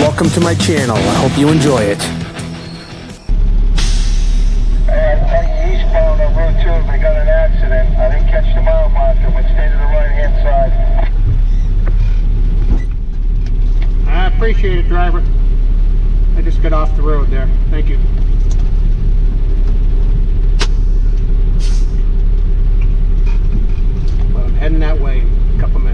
welcome to my channel. I hope you enjoy it. heading eastbound on Route 2, they got an accident. I didn't catch the mile marker, but stay to the right-hand side. I appreciate it, driver. I just got off the road there. Thank you. Well, I'm heading that way in a couple minutes.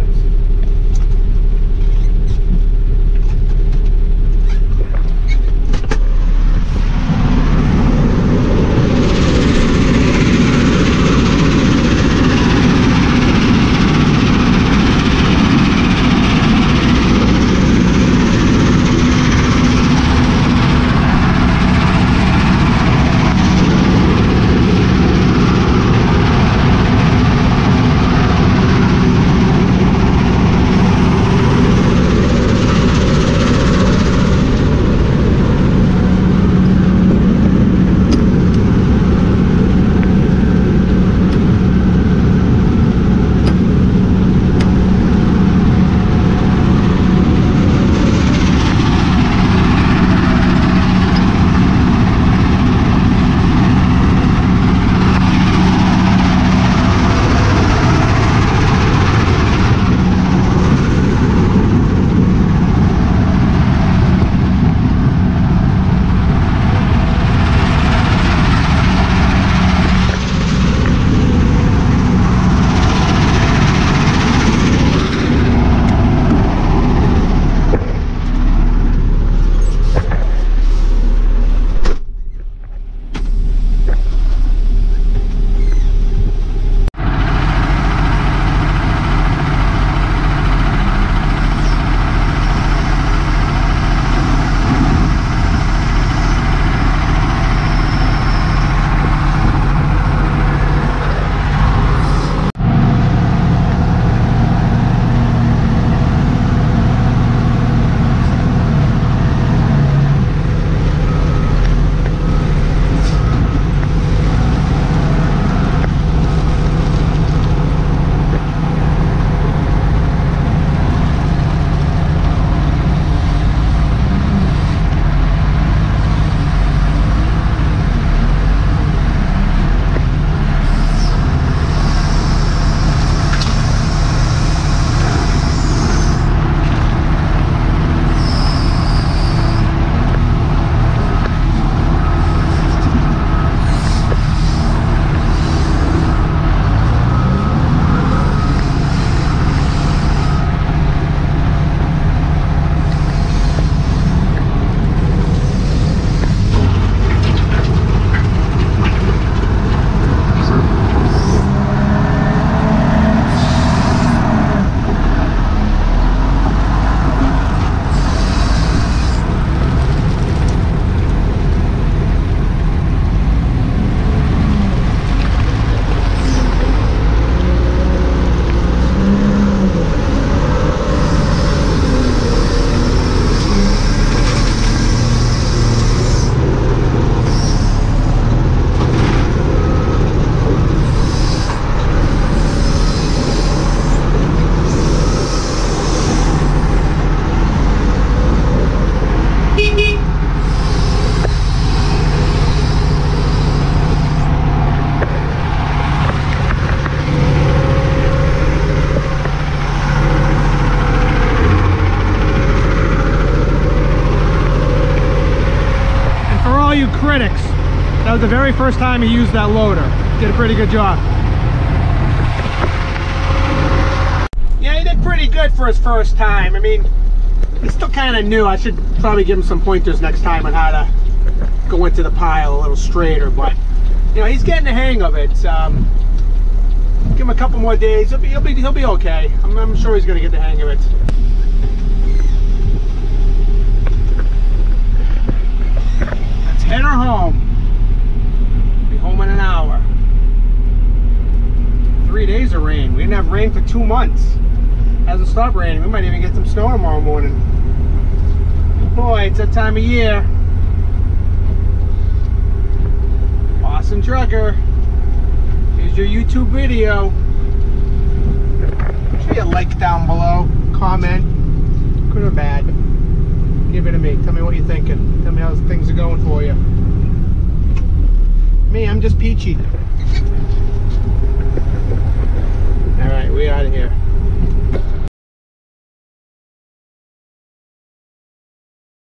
Critics, that was the very first time he used that loader. Did a pretty good job. Yeah, he did pretty good for his first time. I mean, he's still kind of new. I should probably give him some pointers next time on how to go into the pile a little straighter, but you know, he's getting the hang of it. Um, give him a couple more days. He'll be, he'll be, he'll be okay. I'm, I'm sure he's gonna get the hang of it. Her home. Be home in an hour. Three days of rain. We didn't have rain for two months. Hasn't stopped raining. We might even get some snow tomorrow morning. Boy, it's that time of year. Boston Trucker. Here's your YouTube video. Make sure you like down below. Comment. Good or bad. Give it to me. Tell me what you're thinking. Adam, how's things are going for you? Me, I'm just peachy. All right, we out of here.